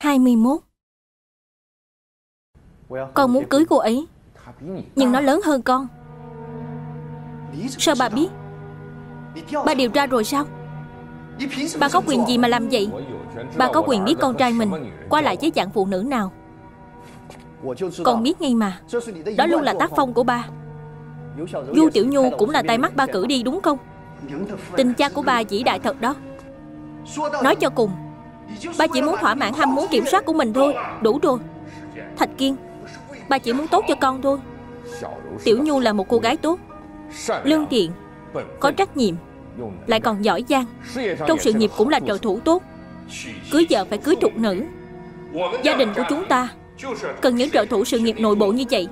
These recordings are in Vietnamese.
21 Con muốn cưới cô ấy Nhưng nó lớn hơn con. Sao bà biết? Bà điều tra rồi sao? Bà có quyền gì mà làm vậy? Bà có quyền biết con trai mình Qua lại với dạng phụ nữ nào? Con biết ngay mà. Đó luôn là tác phong của ba. Du Tiểu Nhu cũng là tay mắt ba cử đi đúng không? Tình cha của ba vĩ đại thật đó. Nói cho cùng Ba chỉ muốn thỏa mãn ham muốn kiểm soát của mình thôi. Đủ rồi. Thạch Kiên, Ba chỉ muốn tốt cho con thôi. Tiểu Nhu là một cô gái tốt. Lương thiện Có trách nhiệm, Lại còn giỏi giang. Trong sự nghiệp cũng là trợ thủ tốt. Cưới vợ phải cưới thục nữ. Gia đình của chúng ta Cần những trợ thủ sự nghiệp nội bộ như vậy.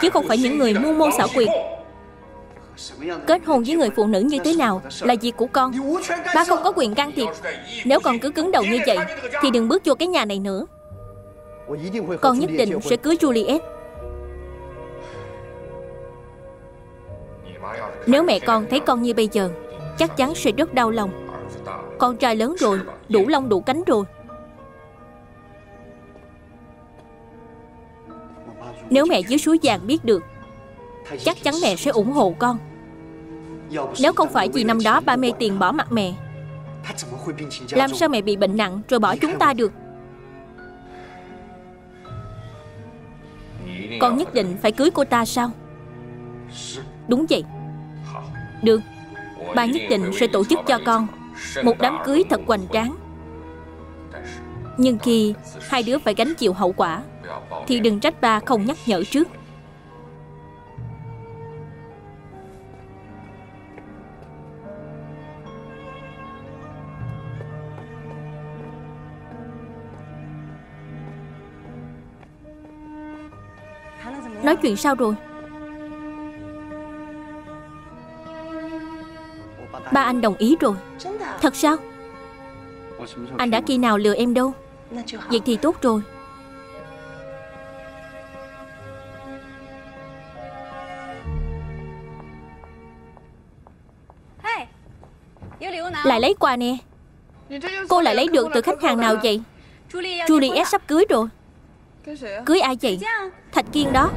Chứ không phải những người mưu mô xảo quyệt. Kết hôn với người phụ nữ như thế nào Là việc của con. Ba không có quyền can thiệp. Nếu con cứ cứng đầu như vậy, Thì đừng bước vô cái nhà này nữa. Con nhất định sẽ cưới Juliet. Nếu mẹ con thấy con như bây giờ, Chắc chắn sẽ rất đau lòng. Con trai lớn rồi, Đủ lông, đủ cánh rồi. Nếu mẹ dưới suối vàng biết được, Chắc chắn mẹ sẽ ủng hộ con. Nếu không phải vì năm đó ba mê tiền bỏ mặt mẹ, Làm sao mẹ bị bệnh nặng rồi bỏ chúng ta được? Con nhất định phải cưới cô ta sao? Đúng vậy. Được. Ba nhất định sẽ tổ chức cho con Một đám cưới thật hoành tráng. Nhưng khi hai đứa phải gánh chịu hậu quả, Thì đừng trách ba không nhắc nhở trước. Nói chuyện sao rồi? Ba anh đồng ý rồi. Thật sao? Anh đã khi nào lừa em đâu? Vậy thì tốt rồi. Lại lấy quà nè. Cô lại lấy được từ khách hàng nào vậy? Juliet sắp cưới rồi. Cưới ai vậy? Thạch Kiên đó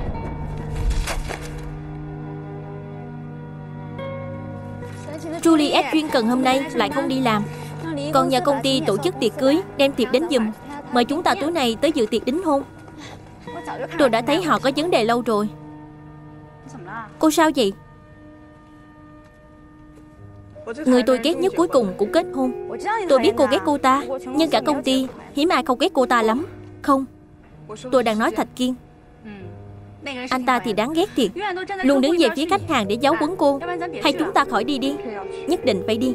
Juliet chuyên cần hôm nay lại không đi làm. Còn nhà công ty tổ chức tiệc cưới, Đem thiệp đến giùm. Mời chúng ta tối nay tới dự tiệc đính hôn. Tôi đã thấy họ có vấn đề lâu rồi. Cô sao vậy? Người tôi ghét nhất cuối cùng cũng kết hôn. Tôi biết cô ghét cô ta, Nhưng cả công ty Hiếm ai không ghét cô ta lắm. Không. Tôi đang nói Thạch Kiên. Anh ta thì đáng ghét thiệt. Luôn đứng về phía khách hàng để giấu quấn cô. Hay chúng ta khỏi đi đi. Nhất định phải đi.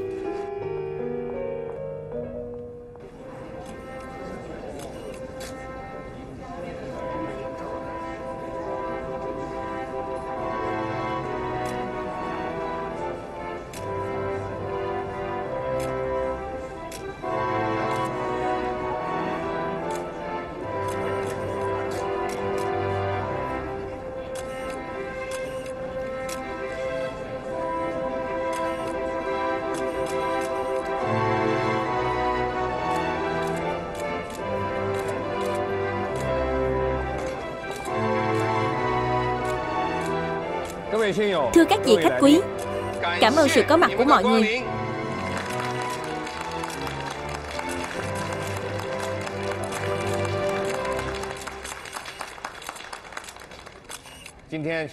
Thưa các vị khách quý Cảm ơn sự có mặt của mọi người.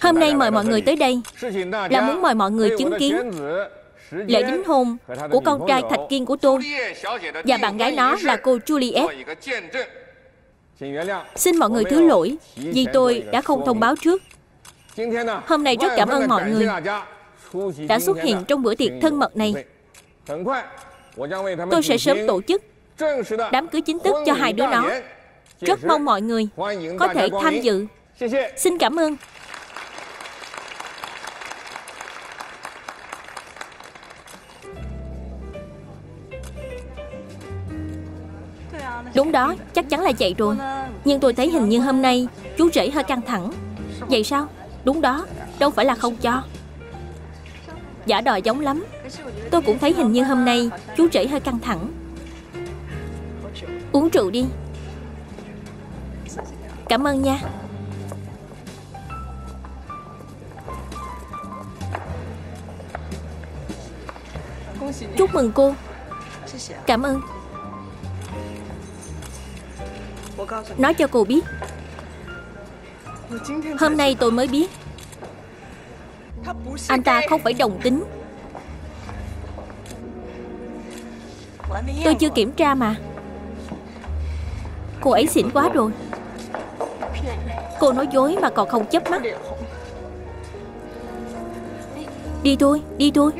Hôm nay mời mọi người tới đây Là muốn mời mọi người chứng kiến Lễ đính hôn của con trai Thạch Kiên của tôi. Và bạn gái nó là cô Juliet. Xin mọi người thứ lỗi Vì tôi đã không thông báo trước Hôm nay rất cảm ơn mọi người Đã xuất hiện trong bữa tiệc thân mật này. Tôi sẽ sớm tổ chức Đám cưới chính thức cho hai đứa nó. Rất mong mọi người Có thể tham dự. Xin cảm ơn. Đúng đó, chắc chắn là vậy rồi. Nhưng tôi thấy hình như hôm nay Chú rể hơi căng thẳng. Vậy sao? Đúng đó, đâu phải là không cho. Giả đò giống lắm. Tôi cũng thấy hình như hôm nay Chú rể hơi căng thẳng. Uống rượu đi. Cảm ơn nha. Chúc mừng cô. Cảm ơn. Nói cho cô biết. Hôm nay tôi mới biết. Anh ta không phải đồng tính. Tôi chưa kiểm tra mà. Cô ấy xỉn quá rồi. Cô nói dối mà còn không chấp mắt. Đi thôi, đi thôi.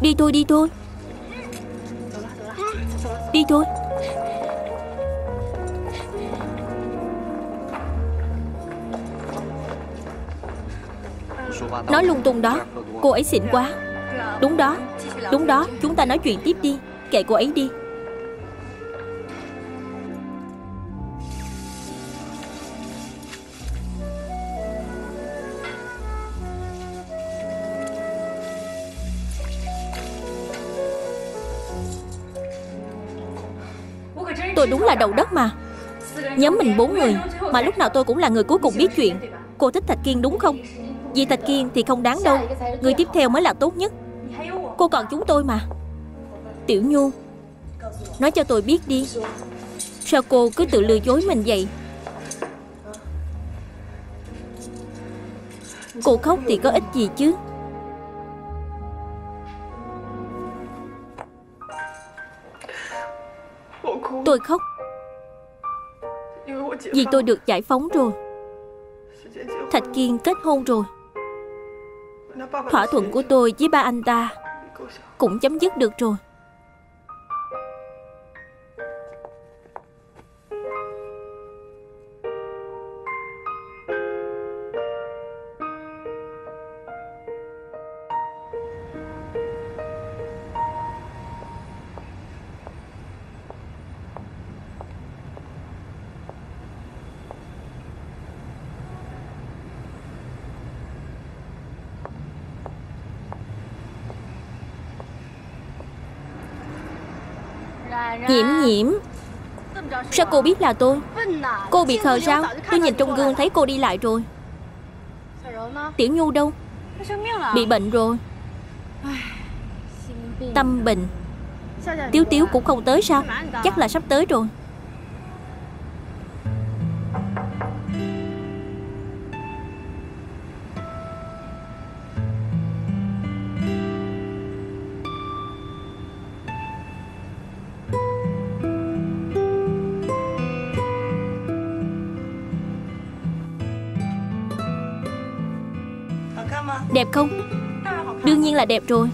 Đi thôi, đi thôi. Đi thôi. Nói lung tung đó, Cô ấy xịn quá. Đúng đó Đúng đó, Chúng ta nói chuyện tiếp đi. Kệ cô ấy đi. Tôi đúng là đầu đất mà. Nhóm mình bốn người, Mà lúc nào tôi cũng là người cuối cùng biết chuyện. Cô thích Thạch Kiên đúng không? Vì Thạch Kiên thì không đáng đâu. Người tiếp theo mới là tốt nhất. Cô còn chúng tôi mà. Tiểu Nhu, Nói cho tôi biết đi. Sao cô cứ tự lừa dối mình vậy? Cô khóc thì có ích gì chứ? Tôi khóc. Vì tôi được giải phóng rồi. Thạch Kiên kết hôn rồi. Thỏa thuận của tôi với ba anh ta Cũng chấm dứt được rồi. Nhiễm nhiễm. Sao cô biết là tôi? Cô bị khờ sao? Tôi nhìn trong gương thấy cô đi lại rồi. Tiểu Nhu đâu? Bị bệnh rồi. Tâm bệnh. Tiếu Tiếu cũng không tới sao? Chắc là sắp tới rồi. Đẹp không? Đương nhiên là đẹp rồi.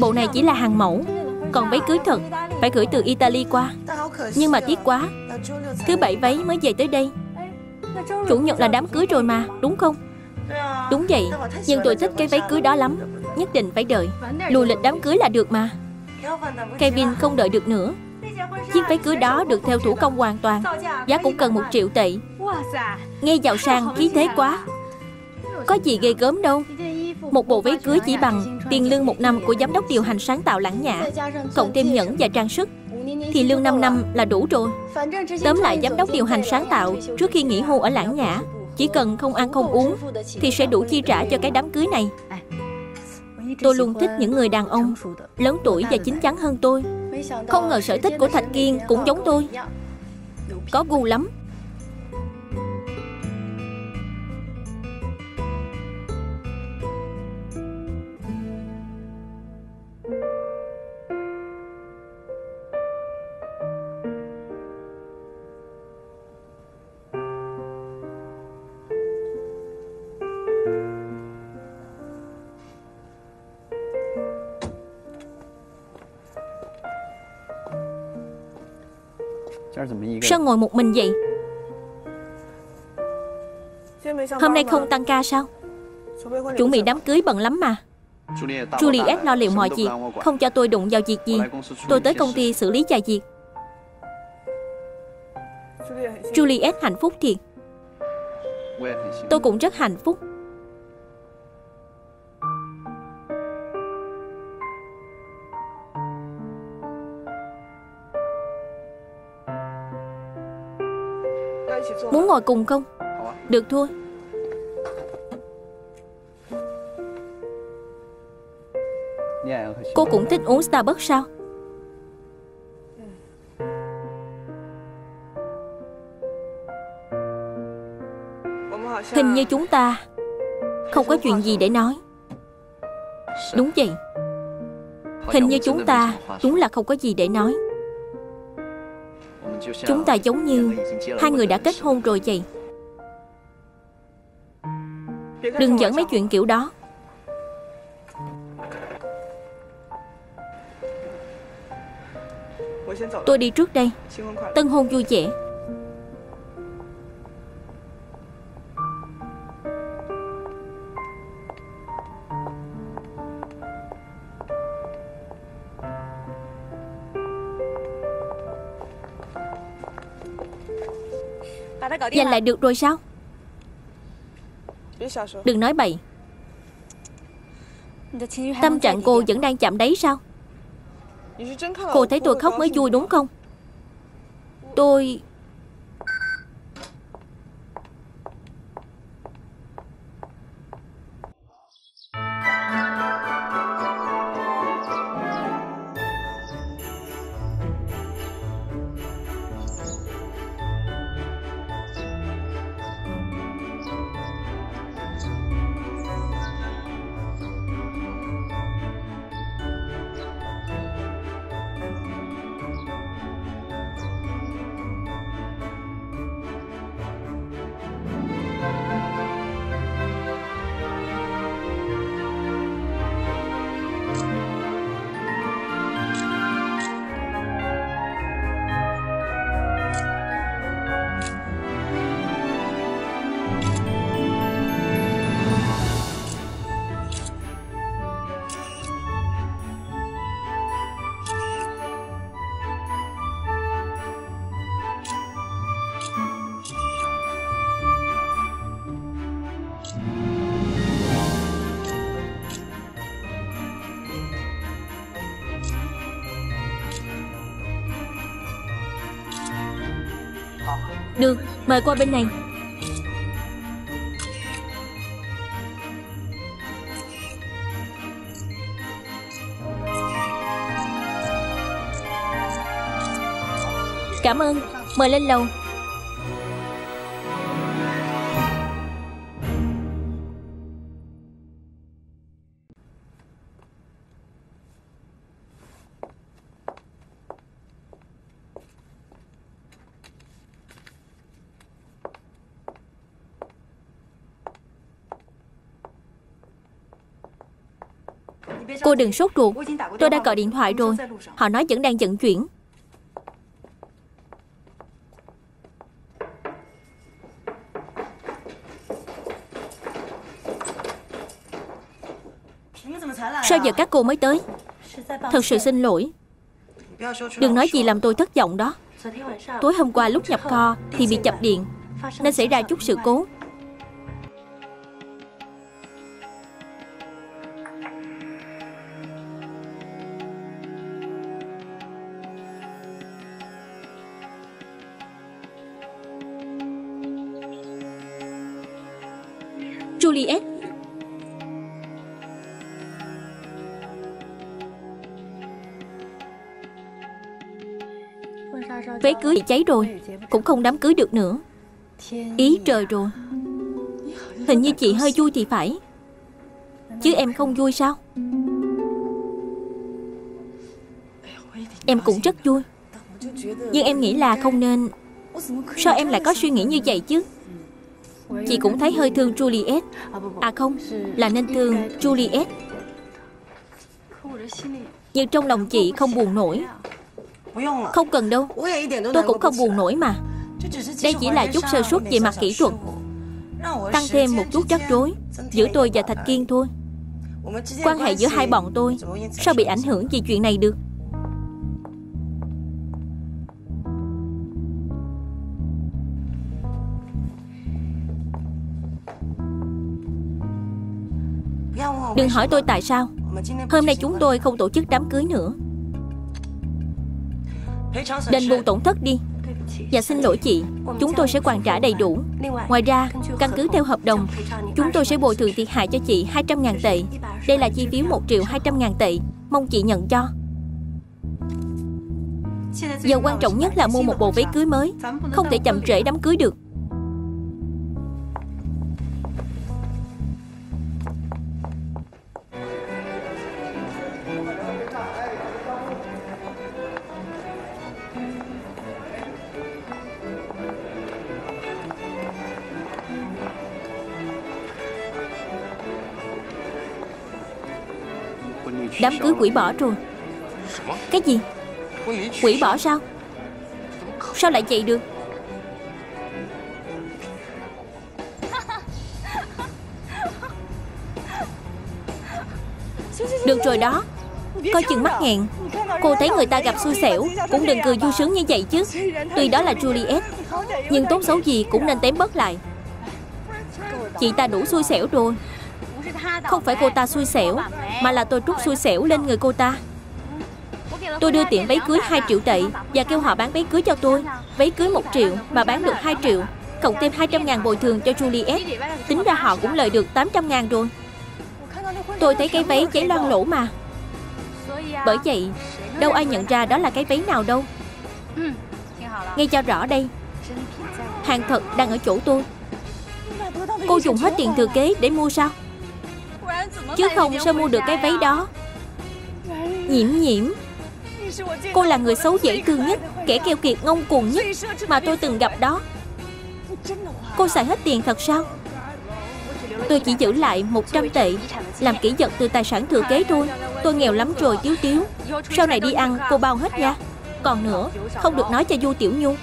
Bộ này chỉ là hàng mẫu. Còn váy cưới thật, Phải gửi từ Italy qua. Nhưng mà tiếc quá. Thứ bảy váy mới về tới đây. Chủ nhật là đám cưới rồi mà, Đúng không? Đúng vậy. Nhưng tôi thích cái váy cưới đó lắm. Nhất định phải đợi. Lùi lịch đám cưới là được mà. Kevin không đợi được nữa. Chiếc váy cưới đó được theo thủ công hoàn toàn. Giá cũng cần một triệu tệ. Nghe giàu sang, khí thế quá. Có gì ghê gớm đâu một bộ váy cưới chỉ bằng tiền lương một năm của giám đốc điều hành sáng tạo lãng nhã Cộng thêm nhẫn và trang sức. Thì lương 5 năm là đủ rồi. Tóm lại, giám đốc điều hành sáng tạo Trước khi nghỉ hưu ở lãng nhã, Chỉ cần không ăn không uống Thì sẽ đủ chi trả cho cái đám cưới này. Tôi luôn thích những người đàn ông Lớn tuổi và chín chắn hơn tôi. Không ngờ sở thích của Thạch Kiên cũng giống tôi. Có gu lắm. Ngồi một mình vậy? Hôm nay không tăng ca sao? Chuẩn bị đám cưới bận lắm mà. Juliet lo liệu mọi việc, Không cho tôi đụng vào việc gì. Tôi tới công ty xử lý vài việc. Juliet hạnh phúc thiệt. Tôi cũng rất hạnh phúc. Muốn ngồi cùng không? Được thôi. Cô cũng thích uống Starbucks sao? Hình như chúng ta Không có chuyện gì để nói. Đúng vậy. Hình như chúng ta Đúng là không có gì để nói. Chúng ta giống như Hai người đã kết hôn rồi vậy. Đừng dẫn mấy chuyện kiểu đó. Tôi đi trước đây. Tân hôn vui vẻ. Giành lại được rồi sao? Đừng nói bậy. Tâm trạng cô vẫn đang chạm đáy sao? Cô thấy tôi khóc mới vui đúng không? Tôi Nương, mời qua bên này. Cảm ơn, mời lên lầu. Cô đừng sốt ruột. Tôi đã gọi điện thoại rồi. Họ nói vẫn đang vận chuyển. Sao giờ các cô mới tới? Thật sự xin lỗi. Đừng nói gì làm tôi thất vọng đó. Tối hôm qua lúc nhập kho Thì bị chập điện, Nên xảy ra chút sự cố. Cưới bị cháy rồi, Cũng không đám cưới được nữa. Ý trời rồi. Hình như chị hơi vui thì phải. Chứ em không vui sao? Em cũng rất vui. Nhưng em nghĩ là không nên. Sao em lại có suy nghĩ như vậy chứ? Chị cũng thấy hơi thương Juliet. À không, Là nên thương Juliet. Nhưng trong lòng chị không buồn nổi. Không cần đâu. Tôi cũng không buồn nổi mà. Đây chỉ là chút sơ suất về mặt kỹ thuật. Tăng thêm một chút rắc rối. Giữa tôi và Thạch Kiên thôi. Quan hệ giữa hai bọn tôi Sao bị ảnh hưởng vì chuyện này được? Đừng hỏi tôi tại sao. Hôm nay chúng tôi không tổ chức đám cưới nữa Đền bù tổn thất đi. Dạ xin lỗi chị, Chúng tôi sẽ hoàn trả đầy đủ. Ngoài ra, căn cứ theo hợp đồng, Chúng tôi sẽ bồi thường thiệt hại cho chị 200.000 tệ. Đây là chi phí 1 triệu 200.000 tệ, Mong chị nhận cho. Giờ quan trọng nhất là mua một bộ váy cưới mới. Không thể chậm trễ đám cưới được. Đám cưới quỷ bỏ rồi. Cái gì? Quỷ bỏ sao? Sao lại vậy được? Được rồi đó. Coi chừng mắt nghẹn Cô thấy người ta gặp xui xẻo, Cũng đừng cười vui sướng như vậy chứ. Tuy đó là Juliet, Nhưng tốt xấu gì cũng nên tém bớt lại. Chị ta đủ xui xẻo rồi. Không phải cô ta xui xẻo, Mà là tôi trút xui xẻo lên người cô ta. Tôi đưa tiệm váy cưới 2 triệu tệ Và kêu họ bán váy cưới cho tôi. Váy cưới 1 triệu mà bán được 2 triệu, Cộng thêm 200 ngàn bồi thường cho Juliet. Tính ra họ cũng lời được 800 ngàn rồi. Tôi thấy cái váy cháy loang lỗ mà. Bởi vậy, Đâu ai nhận ra đó là cái váy nào đâu. Nghe cho rõ đây. Hàng thật đang ở chỗ tôi. Cô dùng hết tiền thừa kế để mua sao? Chứ không sao mua được cái váy đó. Nhiễm nhiễm. Cô là người xấu dễ thương nhất Kẻ keo kiệt ngông cuồng nhất Mà tôi từng gặp đó. Cô xài hết tiền thật sao? Tôi chỉ giữ lại 100 tệ Làm kỹ vật từ tài sản thừa kế thôi. Tôi nghèo lắm rồi Tiếu Tiếu. Sau này đi ăn cô bao hết nha. Còn nữa Không được nói cho Du Tiểu Nhu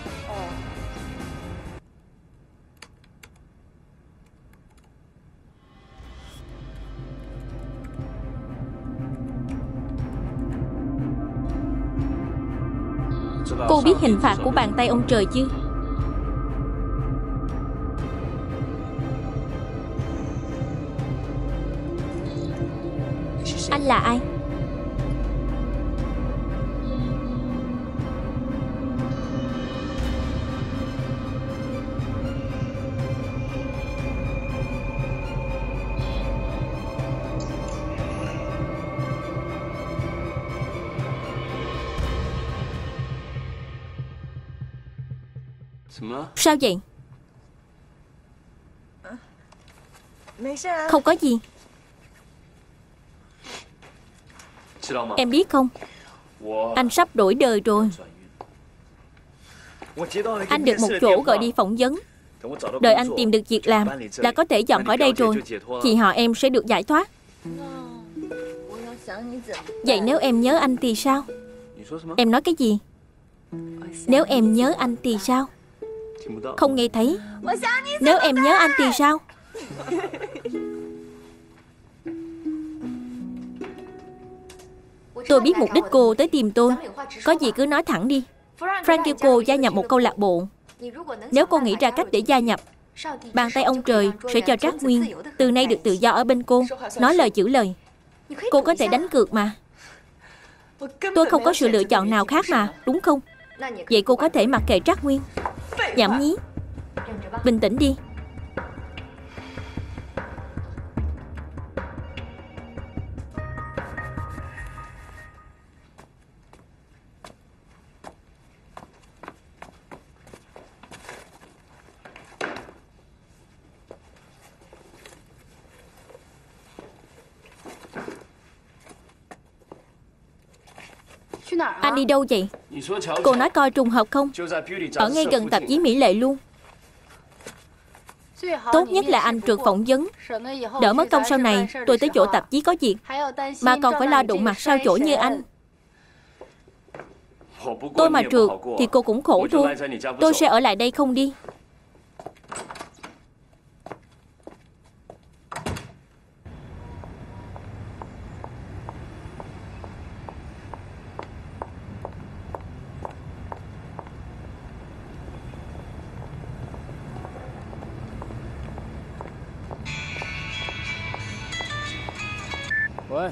Cô biết hình phạt của bàn tay ông trời chứ? Anh là ai? Sao vậy? Không có gì. Em biết không? Anh sắp đổi đời rồi. Anh được một chỗ gọi đi phỏng vấn. Đợi anh tìm được việc làm Là có thể dọn khỏi đây rồi Chị họ em sẽ được giải thoát. Vậy nếu em nhớ anh thì sao? Em nói cái gì? Nếu em nhớ anh thì sao? Không nghe thấy. Nếu em nhớ anh thì sao? Tôi biết mục đích cô tới tìm tôi. Có gì cứ nói thẳng đi. Frank kêu cô gia nhập một câu lạc bộ. Nếu cô nghĩ ra cách để gia nhập, Bàn tay ông trời sẽ cho Trác Nguyên, Từ nay được tự do ở bên cô, Nói lời giữ lời. Cô có thể đánh cược mà. Tôi không có sự lựa chọn nào khác mà, Đúng không? Vậy cô có thể mặc kệ Trác Nguyên. Nhảm nhí. Bình tĩnh đi. Anh đi đâu vậy? Cô nói coi trùng hợp không? Ở ngay gần tạp chí Mỹ Lệ luôn. Tốt nhất là anh trượt phỏng vấn. Đỡ mất công sau này Tôi tới chỗ tạp chí có việc Mà còn phải lo đụng mặt sao chỗ như anh. Tôi mà trượt Thì cô cũng khổ thôi Tôi sẽ ở lại đây không đi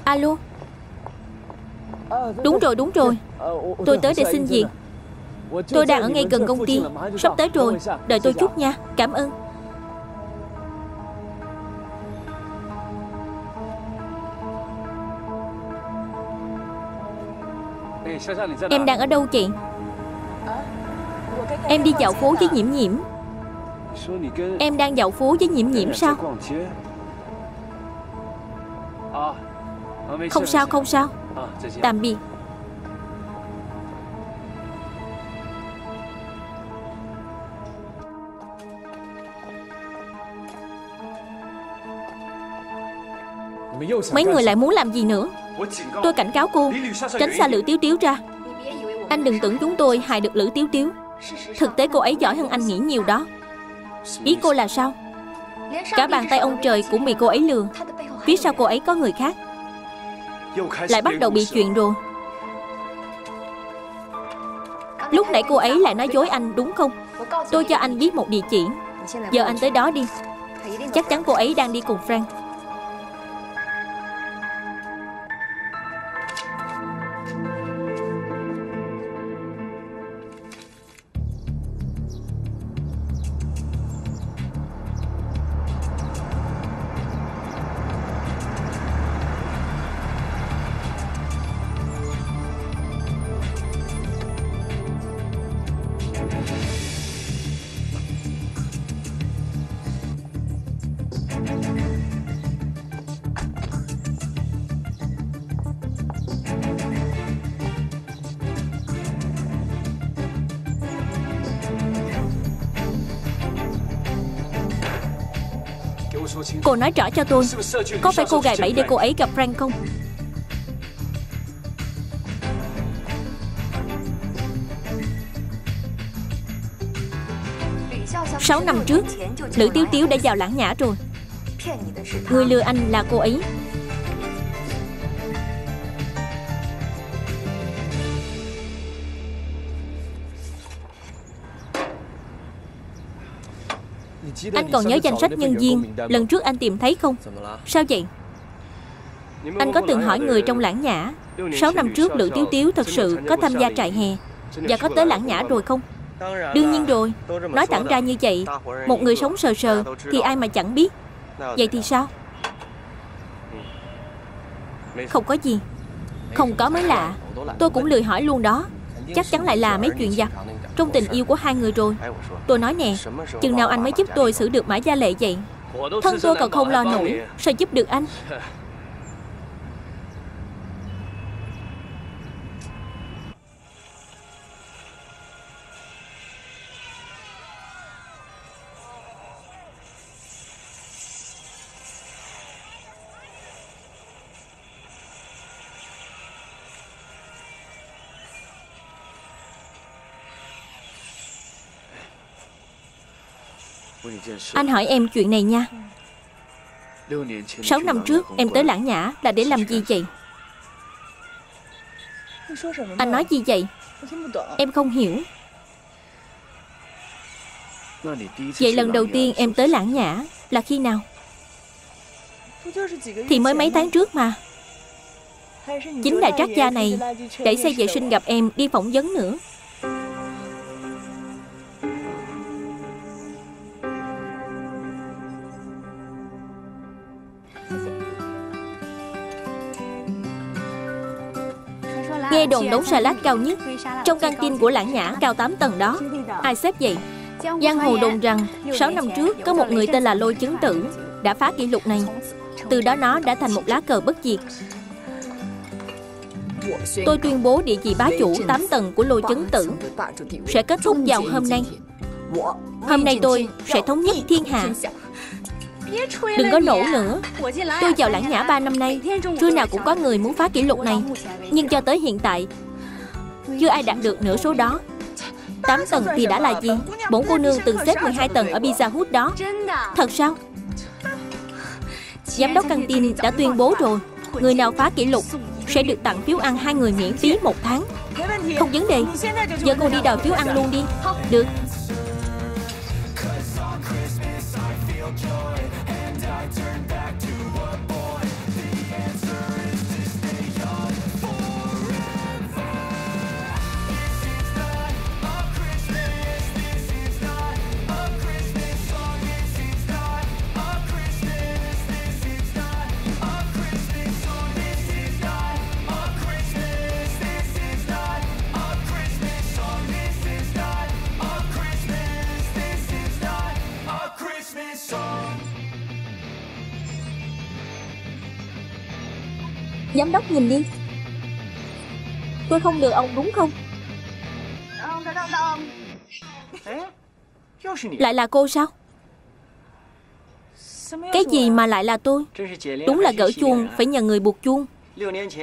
Alo. Đúng rồi đúng rồi. Tôi tới để xin việc. Tôi đang ở ngay gần công ty. Sắp tới rồi. Đợi tôi chút nha. Cảm ơn. Em đang ở đâu chị? Em đi dạo phố với nhiễm nhiễm. Em đang dạo phố với nhiễm nhiễm sao? À, không sao không sao. Tạm biệt. Mấy người lại muốn làm gì nữa? Tôi cảnh cáo cô, Tránh xa Lữ Tiếu Tiếu ra. Anh đừng tưởng chúng tôi hại được Lữ Tiếu Tiếu. Thực tế cô ấy giỏi hơn anh nghĩ nhiều đó. Ý cô là sao? Cả bàn tay ông trời cũng bị cô ấy lừa. Phía sau cô ấy có người khác. Lại bắt đầu bị chuyện rồi. Lúc nãy cô ấy lại nói dối anh, đúng không? Tôi cho anh biết một địa chỉ. Giờ anh tới đó đi. Chắc chắn cô ấy đang đi cùng Frank. Cô nói rõ cho tôi Có phải cô gài bẫy để cô ấy gặp Frank không? Sáu năm trước Lữ Tiếu Tiếu đã vào lãng nhã rồi. Người lừa anh là cô ấy Anh còn nhớ danh sách nhân viên Lần trước anh tìm thấy không? Sao vậy? Anh có từng hỏi người trong lãng nhã 6 năm trước Lữ Tiếu Tiếu thật sự có tham gia trại hè Và có tới lãng nhã rồi không? Đương nhiên rồi, Nói thẳng ra như vậy, Một người sống sờ sờ Thì ai mà chẳng biết. Vậy thì sao? Không có gì. Không có mới lạ. Tôi cũng lười hỏi luôn đó. Chắc chắn lại là mấy chuyện giặt trong tình yêu của hai người rồi. Tôi nói nè, Chừng nào anh mới giúp tôi xử được Mã Gia Lệ vậy? Thân tôi còn không lo nổi, Sao giúp được anh? Anh hỏi em chuyện này nha. Sáu năm trước, em tới Lãng Nhã là để làm gì vậy? Anh nói gì vậy? Em không hiểu. Vậy lần đầu tiên em tới Lãng Nhã là khi nào? Thì mới mấy tháng trước mà. Chính là trác gia này, Để xe vệ sinh gặp em đi phỏng vấn nữa. Đồn đống salad cao nhất. Trong căn tin của lãng nhã, cao 8 tầng đó, Ai xếp vậy? Giang hồ đồn rằng 6 năm trước, có một người tên là Lôi Chứng Tử Đã phá kỷ lục này. Từ đó nó đã thành một lá cờ bất diệt. Tôi tuyên bố địa chỉ bá chủ 8 tầng của Lôi Chứng Tử Sẽ kết thúc vào hôm nay. Hôm nay tôi sẽ thống nhất thiên hạ. Đừng có nổ nữa. Tôi vào lãng nhã 3 năm nay. Trưa nào cũng có người muốn phá kỷ lục này. Nhưng cho tới hiện tại Chưa ai đạt được nửa số đó. 8 tầng thì đã là gì? Bổn cô nương từng xếp 12 tầng ở Pizza Hut đó. Thật sao? Giám đốc căng tin đã tuyên bố rồi. Người nào phá kỷ lục Sẽ được tặng phiếu ăn hai người miễn phí một tháng. Không vấn đề. Giờ cô đi đòi phiếu ăn luôn đi. Được Giám đốc nhìn đi. Tôi không lừa ông đúng không? Lại là cô sao? Cái gì mà lại là tôi? Đúng là gỡ chuông Phải nhờ người buộc chuông.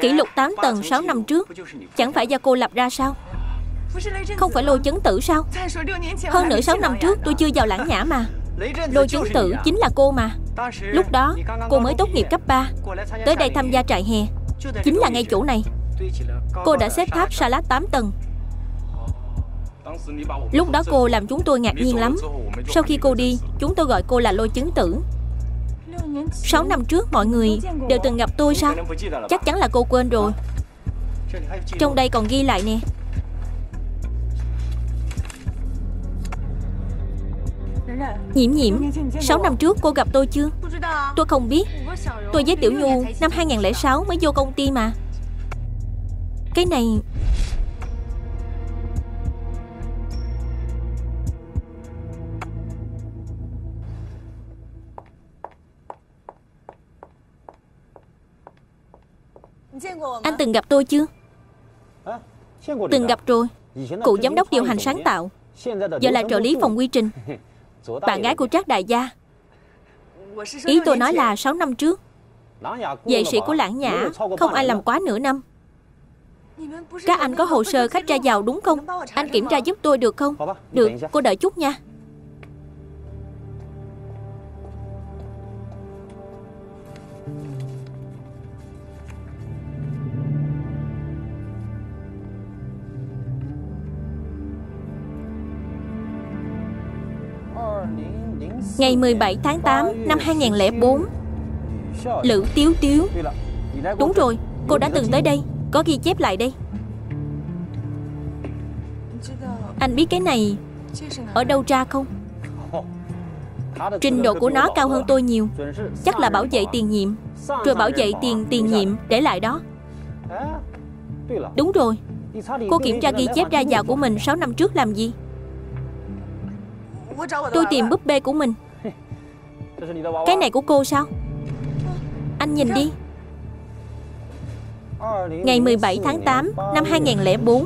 Kỷ lục 8 tầng 6 năm trước Chẳng phải do cô lập ra sao? Không phải lôi chấn tử sao? Hơn nữa 6 năm trước tôi chưa vào lãng nhã mà. Lôi chấn tử chính là cô mà. Lúc đó cô mới tốt nghiệp cấp 3 Tới đây tham gia trại hè Chính là ngay chỗ này. Cô đã xếp tháp salad 8 tầng. Lúc đó cô làm chúng tôi ngạc nhiên lắm. Sau khi cô đi, Chúng tôi gọi cô là lôi chứng tử. 6 năm trước, mọi người đều từng gặp tôi sao? Chắc chắn là cô quên rồi. Trong đây còn ghi lại nè. Nhiễm nhiễm. 6 năm trước cô gặp tôi chưa? Tôi không biết. Tôi với Tiểu Nhu năm 2006 mới vô công ty mà. Cái này Anh từng gặp tôi chưa? Từng gặp rồi. Cụ giám đốc điều hành sáng tạo. Giờ là trợ lý phòng quy trình. Bạn gái của Trác Đại Gia. Ý tôi nói là 6 năm trước. Vệ sĩ của lãng nhã Không ai làm quá nửa năm. Các anh có hồ sơ khách ra vào đúng không? Anh kiểm tra giúp tôi được không? Được, cô đợi chút nha Ngày 17 tháng 8 năm 2004 Lữ Tiếu Tiếu. Đúng rồi, cô đã từng tới đây. Có ghi chép lại đây. Anh biết cái này Ở đâu ra không? Trình độ của nó cao hơn tôi nhiều. Chắc là bảo vệ tiền nhiệm. Rồi bảo vệ tiền tiền nhiệm để lại đó. Đúng rồi. Cô kiểm tra ghi chép ra vào của mình 6 năm trước làm gì? Tôi tìm búp bê của mình. Cái này của cô sao? Anh nhìn đi. Ngày 17 tháng 8 năm 2004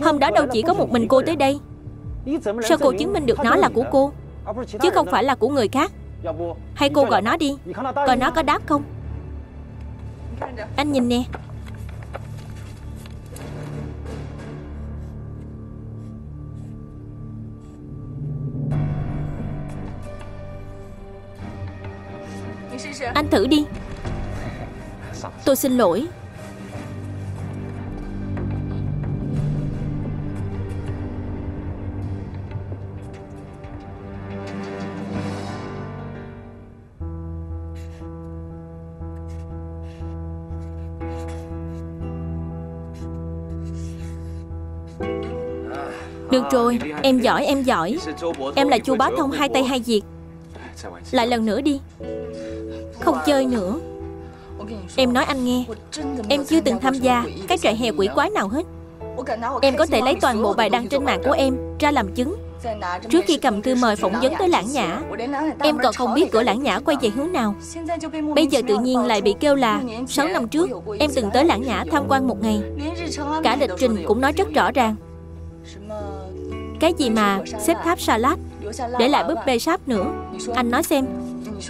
Hôm đó đâu chỉ có một mình cô tới đây. Sao cô chứng minh được nó là của cô? Chứ không phải là của người khác. Hay cô gọi nó đi? Coi nó có đáp không? Anh nhìn nè. Anh thử đi. Tôi xin lỗi. Được rồi, em giỏi, em giỏi. Em là chu bá thông hai tay hai việc. Lại lần nữa đi. Không chơi nữa. Em nói anh nghe. Em chưa từng tham gia cái trại hè quỷ quái nào hết. Em có thể lấy toàn bộ bài đăng trên mạng của em ra làm chứng. Trước khi cầm thư mời phỏng vấn tới lãng nhã, Em còn không biết cửa lãng nhã quay về hướng nào. Bây giờ tự nhiên lại bị kêu là 6 năm trước, Em từng tới lãng nhã tham quan một ngày. Cả lịch trình cũng nói rất rõ ràng. Cái gì mà xếp tháp salad, Để lại búp bê sáp nữa? Anh nói xem.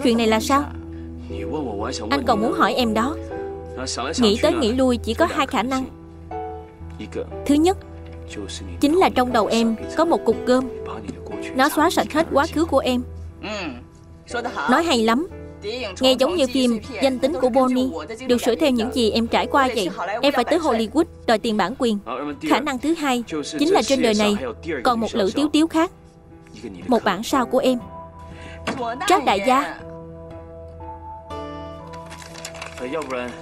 Chuyện này là sao? Anh còn muốn hỏi em đó. Nghĩ tới nghĩ lui chỉ có hai khả năng. Thứ nhất Chính là trong đầu em có một cục gôm. Nó xóa sạch hết quá khứ của em. Nói hay lắm. Nghe giống như phim Danh tính của Bonnie. Được sửa theo những gì em trải qua vậy Em phải tới Hollywood đòi tiền bản quyền. Khả năng thứ hai Chính là trên đời này. Còn một lữ tiếu tiếu khác. Một bản sao của em. Trác đại gia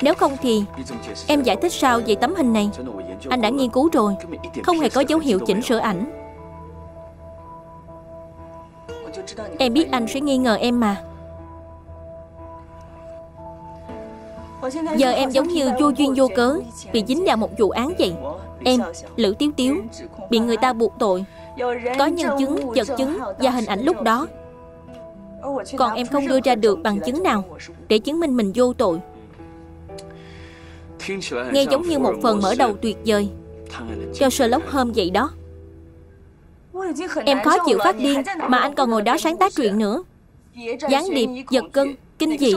nếu không thì Em giải thích sao về tấm hình này? Anh đã nghiên cứu rồi. Không hề có dấu hiệu chỉnh sửa ảnh. Em biết anh sẽ nghi ngờ em mà. Giờ em giống như vô duyên vô cớ Bị dính vào một vụ án vậy. Em, Lữ Tiếu Tiếu Bị người ta buộc tội. Có nhân chứng, vật chứng và hình ảnh lúc đó. Còn em không đưa ra được bằng chứng nào Để chứng minh mình vô tội. Nghe giống như một phần mở đầu tuyệt vời. Cho Sherlock Holmes vậy đó. Em khó chịu phát điên Mà anh còn ngồi đó sáng tác truyện nữa. Gián điệp, giật cân, kinh dị.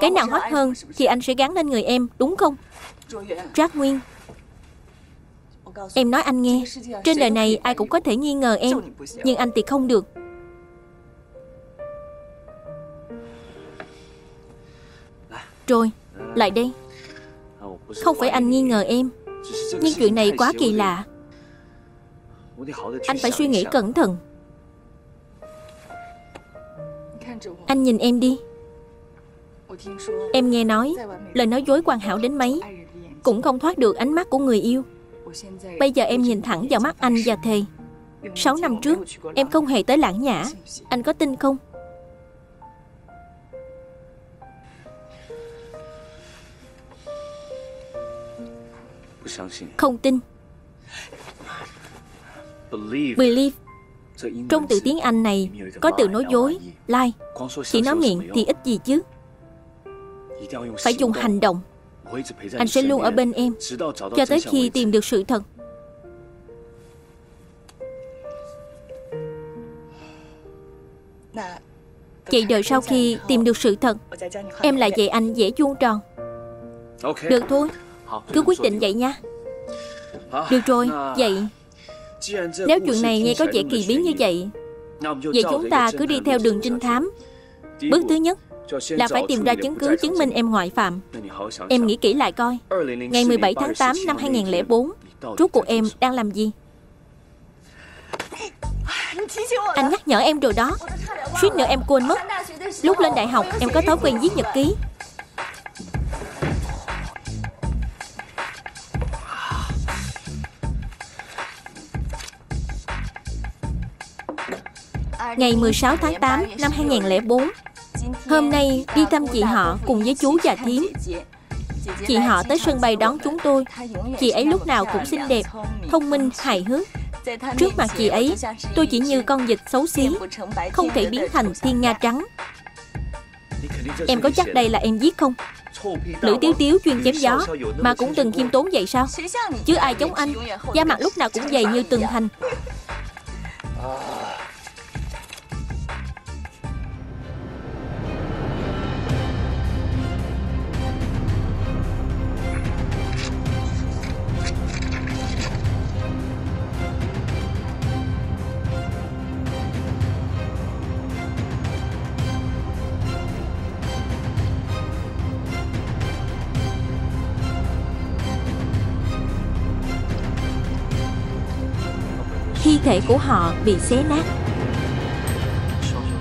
Cái nào hot hơn Thì anh sẽ gắn lên người em, đúng không? Trác Nguyên Em nói anh nghe. Trên đời này ai cũng có thể nghi ngờ em Nhưng anh thì không được. Rồi, lại đây Không phải anh nghi ngờ em. Nhưng chuyện này quá kỳ lạ. Anh phải suy nghĩ cẩn thận. Anh nhìn em đi. Em nghe nói Lời nói dối hoàn hảo đến mấy Cũng không thoát được ánh mắt của người yêu. Bây giờ em nhìn thẳng vào mắt anh và thề Sáu năm trước Em không hề tới lãng nhã. Anh có tin không Không tin. Believe. Trong từ tiếng Anh này Có từ nói dối Lie Chỉ nói miệng thì ít gì chứ? Phải dùng hành động. Anh sẽ luôn ở bên em. Cho tới khi tìm được sự thật. Vậy đợi sau khi tìm được sự thật Em lại dạy anh dễ chuông tròn. Được thôi cứ quyết định vậy nha. Được rồi, vậy. Nếu chuyện này nghe có vẻ kỳ bí như vậy Vậy chúng ta cứ đi theo đường trinh thám. Bước thứ nhất là phải tìm ra chứng cứ chứng minh em ngoại phạm. Em nghĩ kỹ lại coi. Ngày 17 tháng 8 năm 2004 Rốt cuộc em đang làm gì? Anh nhắc nhở em rồi đó. Suýt nữa em quên mất. Lúc lên đại học em có thói quen viết nhật ký. Ngày 16 tháng 8 năm 2004. Hôm nay đi thăm chị họ cùng với chú và thím. Chị họ tới sân bay đón chúng tôi. Chị ấy lúc nào cũng xinh đẹp, thông minh, hài hước. Trước mặt chị ấy, tôi chỉ như con vịt xấu xí, không thể biến thành thiên nga trắng. Em có chắc đây là em giết không? Lữ Tiếu Tiếu chuyên chém gió Mà cũng từng khiêm tốn vậy sao Chứ ai chống anh Da mặt lúc nào cũng dày như tường thành thể của họ bị xé nát.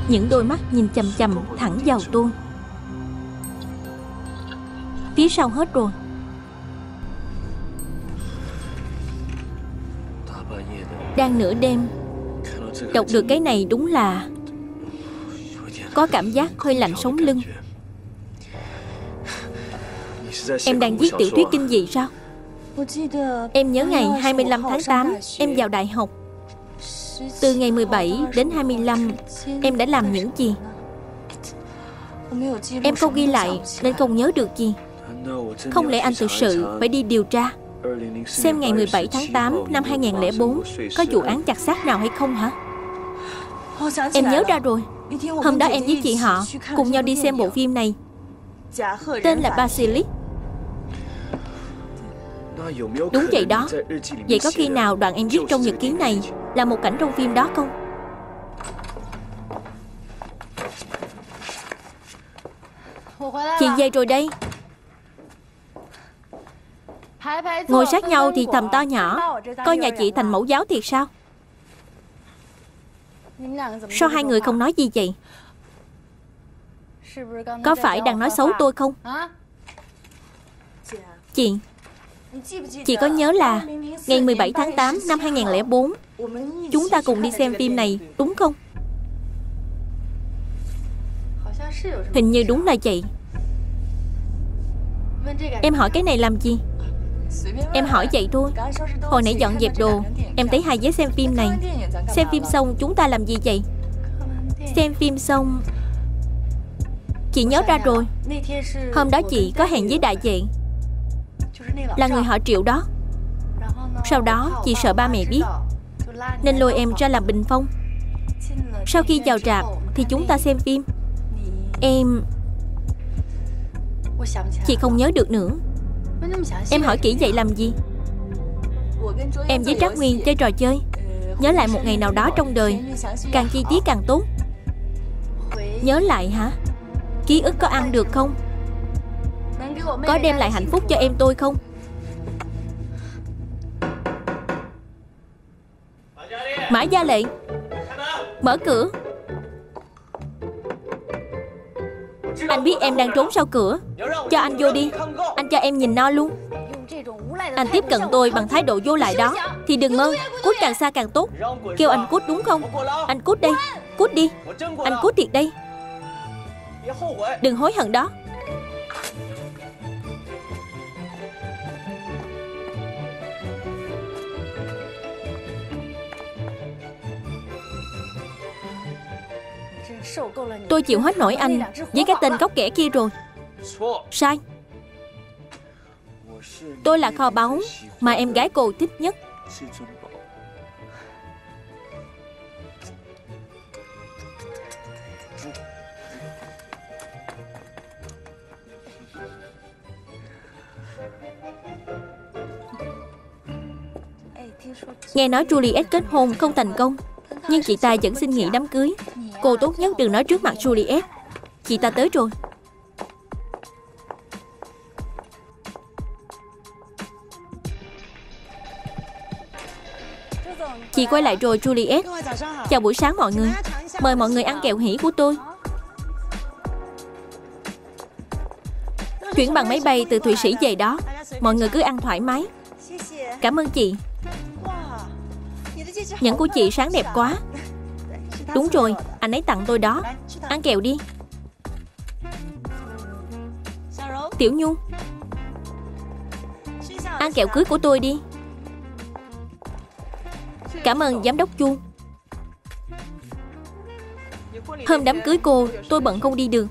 Những đôi mắt nhìn chầm chầm thẳng vào tuôn. Phía sau hết rồi. Đang nửa đêm, đọc được cái này đúng là có cảm giác hơi lạnh sống lưng. Em đang viết tiểu thuyết kinh dị sao? Em nhớ ngày 25 tháng 8 Em vào đại học từ ngày 17 đến 25 Em đã làm những gì? Em không ghi lại Nên không nhớ được gì. Không lẽ anh thực sự phải đi điều tra? Xem ngày 17 tháng 8 năm 2004 Có vụ án chặt xác nào hay không hả? Em nhớ ra rồi. Hôm đó em với chị họ Cùng nhau đi xem bộ phim này. Tên là Basilisk. Đúng vậy đó. Vậy có khi nào đoạn em viết trong nhật ký này Là một cảnh trong phim đó không? Chị về rồi đây. Ngồi sát nhau thì thầm to nhỏ. Coi nhà chị thành mẫu giáo thiệt sao? Sao hai người không nói gì vậy? Có phải đang nói xấu tôi không? Chị Chị có nhớ là Ngày 17 tháng 8 năm 2004 Chúng ta cùng đi xem phim này, Đúng không? Hình như đúng là vậy. Em hỏi cái này làm gì? Em hỏi vậy thôi. Hồi nãy dọn dẹp đồ, Em thấy hai vé xem phim này. Xem phim xong chúng ta làm gì vậy? Xem phim xong, Chị nhớ ra rồi. Hôm đó chị có hẹn với đại diện là người họ triệu đó. Sau đó chị sợ ba mẹ biết Nên lôi em ra làm bình phong. Sau khi vào rạp Thì chúng ta xem phim. Em Chị không nhớ được nữa. Em hỏi kỹ vậy làm gì? Em với Trác Nguyên chơi trò chơi. Nhớ lại một ngày nào đó trong đời Càng chi tiết càng tốt. Nhớ lại hả? Ký ức có ăn được không? Có đem lại hạnh phúc cho em tôi không Mã Gia lệnh. Mở cửa. Anh biết em đang trốn sau cửa. Cho anh vô đi. Anh cho em nhìn no luôn. Anh tiếp cận tôi bằng thái độ vô lại đó. Thì đừng mơ. Cút càng xa càng tốt. Kêu anh cút đúng không? Anh cút đây. Cút đi. Anh cút thiệt đây. Đừng hối hận đó. Tôi chịu hết nổi anh Với cái tên góc kẻ kia rồi. Sai. Tôi là kho báu Mà em gái cô thích nhất. Nghe nói Juliet kết hôn không thành công. Nhưng chị ta vẫn xin nghỉ đám cưới. Cô tốt nhất đừng nói trước mặt Juliet. Chị ta tới rồi. Chị quay lại rồi, Juliet. Chào buổi sáng mọi người. Mời mọi người ăn kẹo hỉ của tôi. Chuyển bằng máy bay từ Thụy Sĩ về đó. Mọi người cứ ăn thoải mái. Cảm ơn chị. Nhẫn của chị sáng đẹp quá. Đúng rồi, anh ấy tặng tôi đó. Ăn kẹo đi. Tiểu Nhung Ăn kẹo cưới của tôi đi. Cảm ơn giám đốc Chu. Hôm đám cưới cô Tôi bận không đi được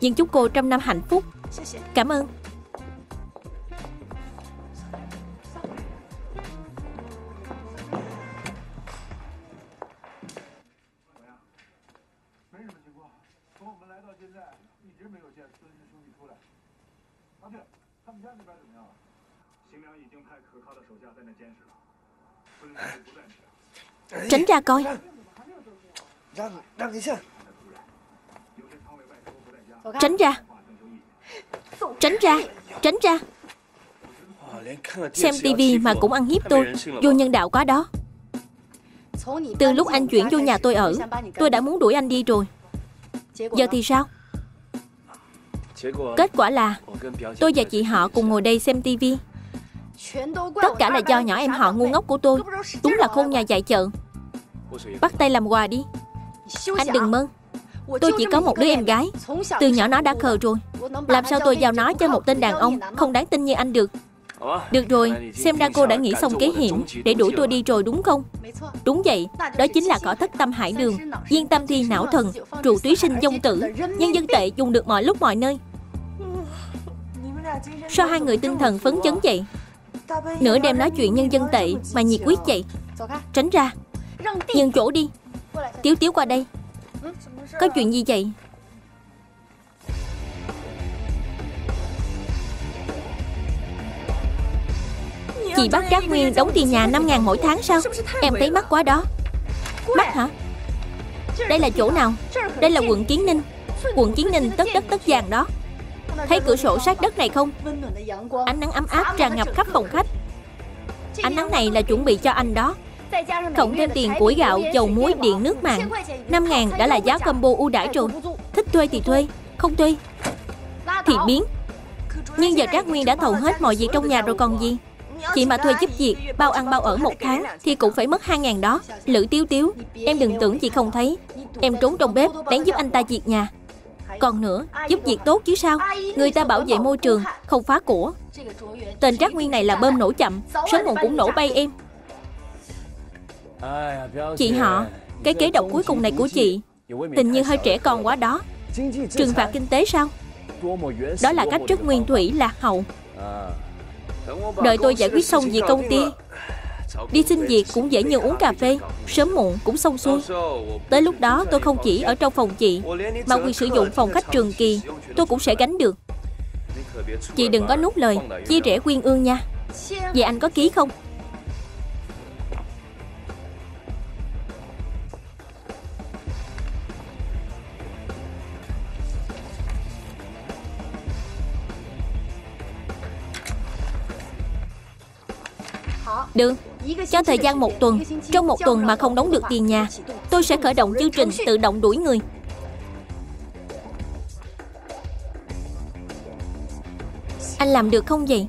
Nhưng chúc cô trăm năm hạnh phúc. Cảm ơn. Tránh ra coi. Tránh ra. Tránh ra. Tránh ra. Xem tivi mà cũng ăn hiếp tôi. Vô nhân đạo quá đó. Từ lúc anh chuyển vô nhà tôi ở Tôi đã muốn đuổi anh đi rồi. Giờ thì sao? Kết quả là Tôi và chị họ cùng ngồi đây xem tivi Tất cả là do nhỏ em họ, ngu ngốc của tôi. Đúng là khôn nhà dạy chợ. Bắt tay làm quà đi. Anh đừng mơ. Tôi chỉ có một đứa em gái. Từ nhỏ nó đã khờ rồi. Làm sao tôi giao nó cho một tên đàn ông Không đáng tin như anh được? Được rồi, Xem ra cô đã nghĩ xong kế hiểm Để đuổi tôi đi rồi đúng không? Đúng vậy, Đó chính là cỏ thất tâm hải đường. Viên tâm thi não thần, Trụ túy sinh dông tử. Nhân dân tệ dùng được mọi lúc mọi nơi. Sao hai người tinh thần phấn chấn vậy? Nửa đêm nói chuyện nhân dân tệ Mà nhiệt quyết vậy. Tránh ra. Nhường chỗ đi. Tiếu tiếu qua đây. Có chuyện gì vậy? Chị bắt Trác Nguyên đóng tiền nhà 5 ngàn mỗi tháng sao? Em thấy mắc quá đó. Mắc hả? Đây là chỗ nào? Đây là quận Kiến Ninh. Quận Kiến Ninh, tất đất, tất vàng đó. Thấy cửa sổ sát đất này không? Ánh nắng ấm áp tràn ngập khắp phòng khách. Ánh nắng này là chuẩn bị cho anh đó. Cộng thêm tiền củi gạo, dầu muối, điện nước mạng 5 ngàn đã là giá combo ưu đãi rồi. Thích thuê thì thuê Không thuê Thì biến. Nhưng giờ Trác Nguyên đã thầu hết mọi việc trong nhà rồi còn gì? Chị mà thuê giúp việc Bao ăn bao ở một tháng Thì cũng phải mất 2 ngàn đó. Lữ tiếu tiếu Em đừng tưởng chị không thấy. Em trốn trong bếp Đáng giúp anh ta việc nhà còn nữa, giúp việc tốt chứ sao? Người ta bảo vệ môi trường, không phá của. Tên Trác Nguyên này là bơm nổ chậm Sớm muộn cũng nổ bay em. Chị họ Cái kế độc cuối cùng này của chị Tình như hơi trẻ con quá đó. Trừng phạt kinh tế sao? Đó là cách rất nguyên thủy lạc hậu. Đợi tôi giải quyết xong việc công ty. Đi xin việc cũng dễ như uống cà phê, Sớm muộn cũng xong xuôi. Tới lúc đó tôi không chỉ ở trong phòng chị, Mà quyền sử dụng phòng khách trường kỳ, Tôi cũng sẽ gánh được. Chị đừng có nuốt lời Chia rẽ quyên ương nha. Vậy anh có ký không? Được. Cho thời gian một tuần, Trong một tuần mà không đóng được tiền nhà, Tôi sẽ khởi động chương trình tự động đuổi người. Anh làm được không vậy?